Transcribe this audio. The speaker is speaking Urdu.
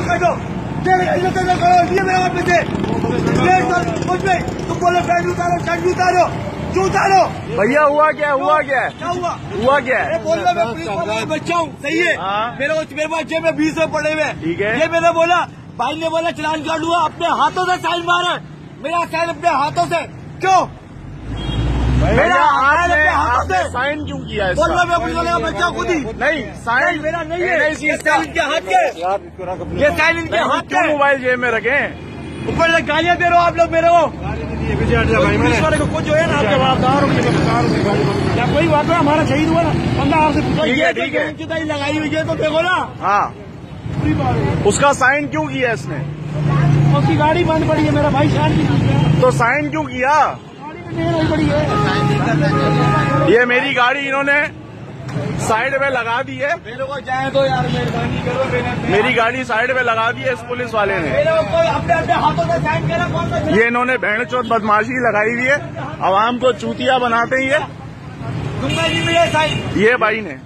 کٹو یہ میرے وہاں پہ تھے یہ سر کچھ نہیں تم بولے پینٹ اتارو شرٹ اتارو کیوں اتارو بھیا ہوا کیا ہوا کیا ہوا ہوا کیا میں پولیس بچہ ہوں صحیح ہے ہاں۔ میرے کو میرے پاس جیب میں بیس روپے پڑے ہوئے۔ ٹھیک ہے۔ یہ میں نے بولا بھائی نے بولا چلان کاٹ ہوا اپنے ہاتھوں سے سائن مارا میرا سائن اپنے ہاتھوں سے کیوں میرا سائن کیوں کیا ہے اس بول رہا کا؟ میں پولیس والے کا بچہ خود ہی۔ نہیں سائن میرا نہیں ہے۔ یہ سائن ان کے ہاتھ کے یہ سائن ان کے ہاتھ کیوں کے موبائل جیب میں رکھیں اوپر سے گالیاں دے رہے ہو آپ لوگ میرے کو۔ پولیس والے کو کچھ جو ہے نا آپ جوابدار یا کوئی بات نہیں ہمارا شہید ہوا نا بندہ آپ سے ہے، یہ ہے۔ لگائی ہوئی ہے تو دیکھو نا۔ ہاں۔ اس کا سائن کیوں کیا اس نے؟ اس کی گاڑی بند پڑی ہے میرا بھائی شان کی تو سائن کیوں کیا؟ ہے یہ میری گاڑی انہوں نے سائڈ میں لگا دی ہے۔ میری گاڑی سائڈ میں لگا دی ہے اس پولیس والے نے۔ یہ انہوں نے بہن چوت بدماشی لگائی ہوئی ہے۔ عوام کو چوتیا بناتے ہی ہے ملے سائن۔ یہ بھائی نے۔